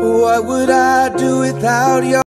What would I do without you?